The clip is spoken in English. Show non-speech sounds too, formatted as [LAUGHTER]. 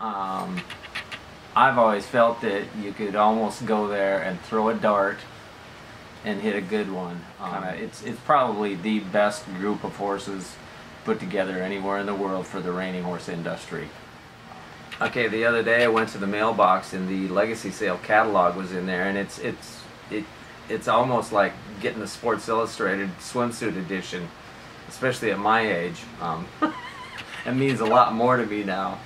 Um, I've always felt that you could almost go there and throw a dart and hit a good one. Um, it's it's probably the best group of horses put together anywhere in the world for the reining horse industry. Okay, the other day I went to the mailbox and the legacy sale catalog was in there, and it's it's it it's almost like getting the Sports Illustrated swimsuit edition, especially at my age. Um, [LAUGHS] it means a lot more to me now.